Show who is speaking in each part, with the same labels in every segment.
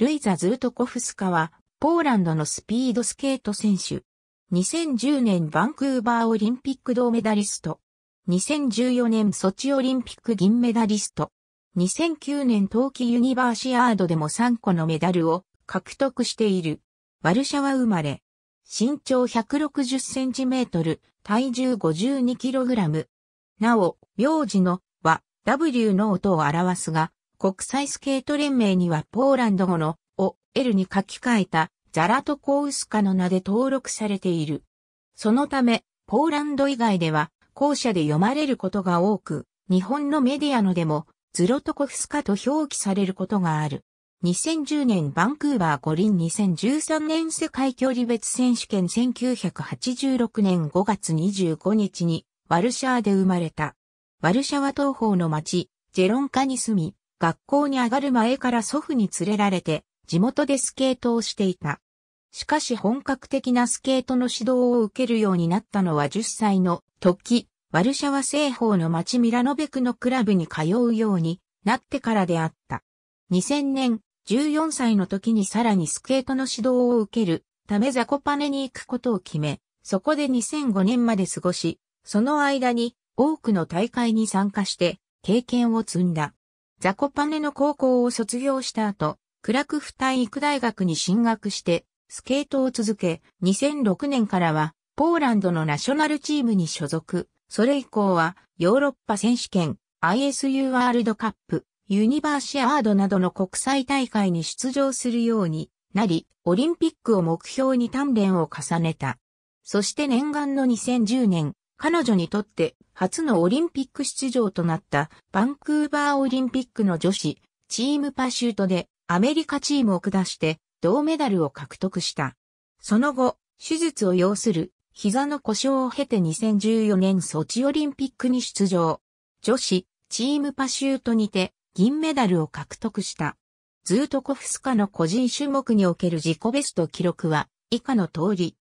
Speaker 1: ルイザ・ズートコフスカは、ポーランドのスピードスケート選手。2010年バンクーバーオリンピック銅メダリスト。2014年ソチオリンピック銀メダリスト。2009年冬季ユニバーシアードでも3個のメダルを獲得している。ワルシャワ生まれ。身長160センチメートル、体重52キログラム。なお、名字のは W の音を表すが、国際スケート連盟にはポーランド語のを L に書き換えたザラトコウスカの名で登録されている。そのため、ポーランド以外では校舎で読まれることが多く、日本のメディアのでもズロトコフスカと表記されることがある。2010年バンクーバー五輪2013年世界距離別選手権1986年5月25日にワルシャーで生まれた。ワルシャワ東方の町、ジェロンカに住み、学校に上がる前から祖父に連れられて、地元でスケートをしていた。しかし本格的なスケートの指導を受けるようになったのは10歳の時、ワルシャワ西方の町ミラノベクのクラブに通うようになってからであった。2000年、14歳の時にさらにスケートの指導を受けるためザコパネに行くことを決め、そこで2005年まで過ごし、その間に多くの大会に参加して経験を積んだ。ザコパネの高校を卒業した後、クラクフ体育大学に進学して、スケートを続け、2006年からは、ポーランドのナショナルチームに所属。それ以降は、ヨーロッパ選手権、ISU ワールドカップ、ユニバーシアードなどの国際大会に出場するようになり、オリンピックを目標に鍛錬を重ねた。そして念願の2010年、彼女にとって初のオリンピック出場となったバンクーバーオリンピックの女子チームパシュートでアメリカチームを下して銅メダルを獲得した。その後、手術を要する膝の故障を経て2014年ソチオリンピックに出場。女子チームパシュートにて銀メダルを獲得した。ズートコフスカの個人種目における自己ベスト記録は以下の通り。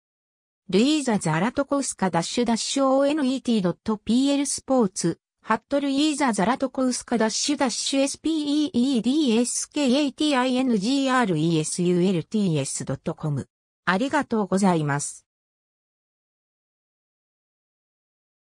Speaker 1: ルイーザ・ザラトコウスカダッシュダッシュ ONET.PL スポーツ、ハットルイーザ・ザラトコウスカダッシュダッシュ SPEEDSKATINGRESULTS.com ありがとうございます。